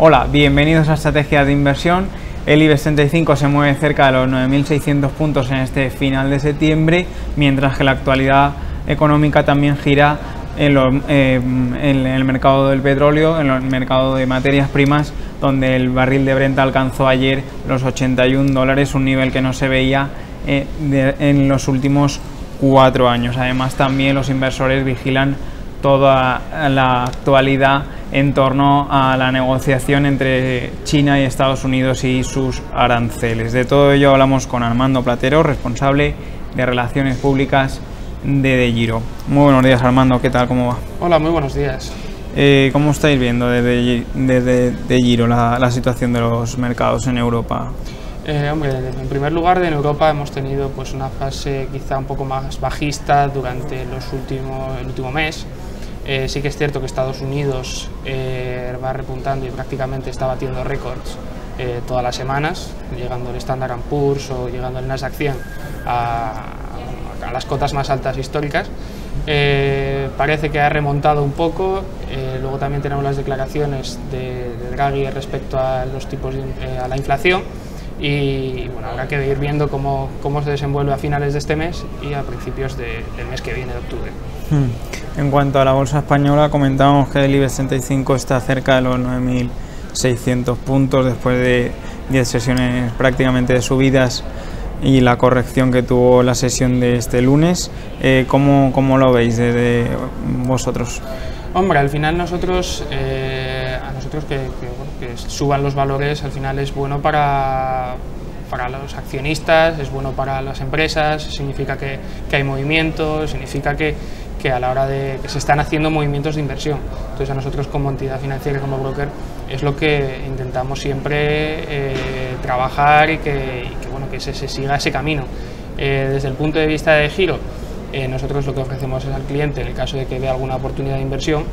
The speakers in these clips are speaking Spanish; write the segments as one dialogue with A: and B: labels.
A: Hola, bienvenidos a Estrategia de Inversión. El IBEX 35 se mueve cerca de los 9.600 puntos en este final de septiembre, mientras que la actualidad económica también gira en, eh, el mercado del petróleo, en el mercado de materias primas, donde el barril de Brent alcanzó ayer los 81 dólares, un nivel que no se veía eh, en los últimos cuatro años. Además, también los inversores vigilan toda la actualidad en torno a la negociación entre China y Estados Unidos y sus aranceles. De todo ello hablamos con Armando Platero, responsable de Relaciones Públicas de De Giro. Muy buenos días Armando, ¿qué tal? ¿Cómo va?
B: Hola, muy buenos días.
A: Eh, ¿Cómo estáis viendo desde de, de, Giro la, la, situación de los mercados en Europa?
B: Eh, hombre, en primer lugar, en Europa hemos tenido pues, una fase quizá un poco más bajista durante los últimos, el último mes. Eh, sí que es cierto que Estados Unidos eh, va repuntando y prácticamente está batiendo récords eh, todas las semanas, llegando el Standard Poor's o llegando el Nasdaq 100 a, las cotas más altas históricas. parece que ha remontado un poco, luego también tenemos las declaraciones de, Draghi respecto a los tipos a la inflación y bueno, habrá que ir viendo cómo, cómo, se desenvuelve a finales de este mes y a principios del mes que viene de octubre.
A: Hmm. En cuanto a la bolsa española, comentábamos que el IBEX 65 está cerca de los 9.600 puntos después de 10 sesiones prácticamente de subidas y la corrección que tuvo la sesión de este lunes. Eh, ¿cómo, ¿cómo, lo veis desde vosotros?
B: Hombre, al final nosotros, eh, a nosotros que, que, suban los valores, al final es bueno para, para los accionistas, es bueno para las empresas, significa que, que hay movimiento, significa que, que a la hora de que se están haciendo movimientos de inversión. Entonces a nosotros como entidad financiera y como broker es lo que intentamos siempre eh, trabajar y que, bueno, que se, siga ese camino. Eh, desde el punto de vista de giro, eh, nosotros lo que ofrecemos es al cliente, en el caso de que vea alguna oportunidad de inversión,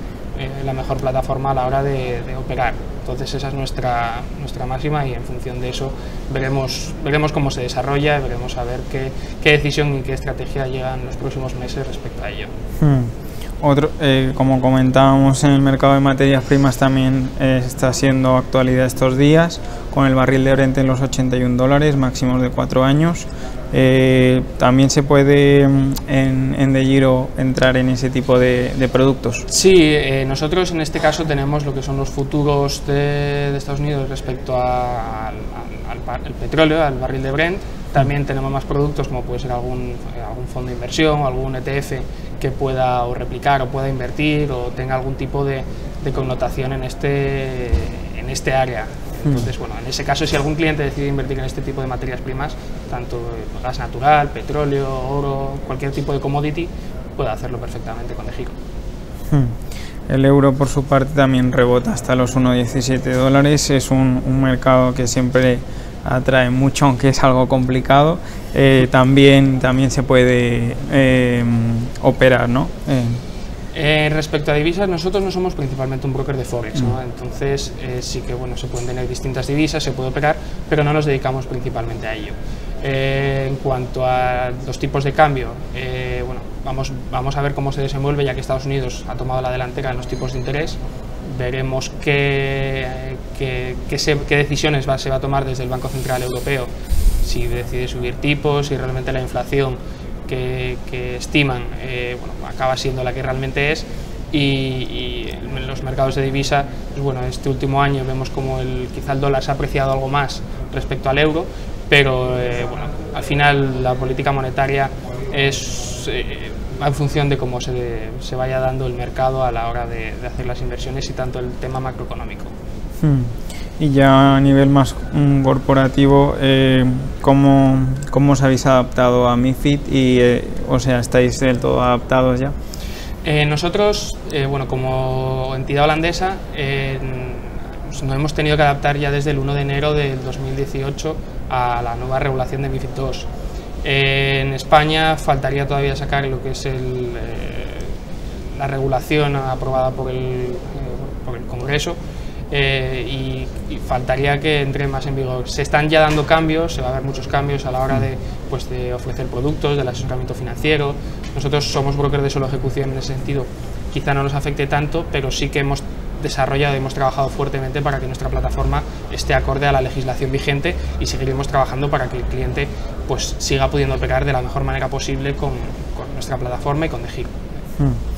B: la mejor plataforma a la hora de, operar. Entonces esa es nuestra, nuestra máxima y en función de eso veremos, veremos cómo se desarrolla, veremos a ver qué, qué decisión y qué estrategia llegan los próximos meses respecto a ello.
A: Hmm. Otro, eh, como comentábamos en el mercado de materias primas también eh, está siendo actualidad estos días, con el barril de Brent en los 81 dólares, máximos de cuatro años. Eh, también se puede mm, en, en De Giro entrar en ese tipo de, productos.
B: Sí, eh, nosotros en este caso tenemos lo que son los futuros de, Estados Unidos respecto al, petróleo, al barril de Brent. También tenemos más productos como puede ser algún, eh, algún fondo de inversión o algún ETF que pueda o replicar o pueda invertir o tenga algún tipo de, de connotación en este, en este área. Entonces, bueno, en ese caso, si algún cliente decide invertir en este tipo de materias primas, tanto gas natural, petróleo, oro, cualquier tipo de commodity, puede hacerlo perfectamente con Ejico.
A: Hmm. El euro, por su parte, también rebota hasta los 1,17 dólares. Es un, mercado que siempre atrae mucho, aunque es algo complicado. Eh, también, también se puede eh, operar, ¿no?
B: Eh, eh, respecto a divisas, nosotros no somos principalmente un broker de Forex, ¿no? Mm. entonces eh, sí que bueno, se pueden tener distintas divisas, se puede operar, pero no nos dedicamos principalmente a ello. Eh, en cuanto a los tipos de cambio, bueno, vamos, vamos a ver cómo se desenvuelve, ya que Estados Unidos ha tomado la delantera en los tipos de interés. Veremos qué, qué, qué, decisiones va, se va a tomar desde el Banco Central Europeo, si decide subir tipos, si realmente la inflación que, estiman eh, bueno, acaba siendo la que realmente es y, en los mercados de divisa, pues bueno, este último año vemos como el, quizá el dólar se ha apreciado algo más respecto al euro, pero eh, bueno, al final la política monetaria es eh, en función de cómo se, se, vaya dando el mercado a la hora de, hacer las inversiones y tanto el tema macroeconómico.
A: Hmm y ya a nivel más mm, corporativo, eh, ¿cómo, ¿cómo, os habéis adaptado a MIFID y, eh, o sea, estáis del todo adaptados ya?
B: Eh, nosotros, eh, bueno, como entidad holandesa, nos hemos tenido que adaptar ya desde el 1 de enero del 2018 a la nueva regulación de MIFID II. en España faltaría todavía sacar lo que es el, la regulación aprobada por el, por el Congreso, eh, y, faltaría que entre más en vigor. Se están ya dando cambios, se va a ver muchos cambios a la hora de, pues, de ofrecer productos, del asesoramiento financiero. Nosotros somos brokers de solo ejecución en ese sentido, quizá no nos afecte tanto, pero sí que hemos desarrollado y hemos trabajado fuertemente para que nuestra plataforma esté acorde a la legislación vigente y seguiremos trabajando para que el cliente pues, siga pudiendo operar de la mejor manera posible con, nuestra plataforma y con The
A: hmm.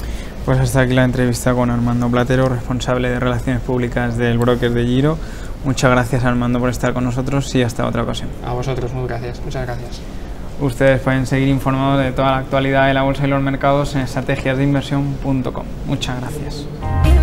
A: Pues hasta aquí la entrevista con Armando Platero, responsable de Relaciones Públicas del broker de Giro. Muchas gracias Armando por estar con nosotros y hasta otra ocasión.
B: A vosotros, muy gracias. Muchas gracias.
A: Ustedes pueden seguir informados de toda la actualidad de la bolsa y los mercados en estrategiasdeinversión.com. Muchas gracias.